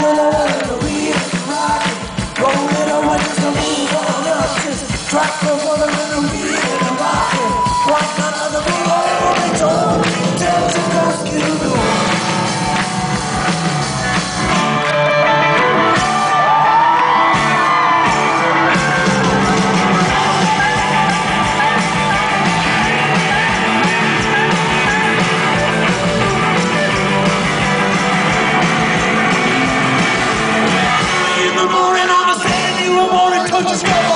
solo In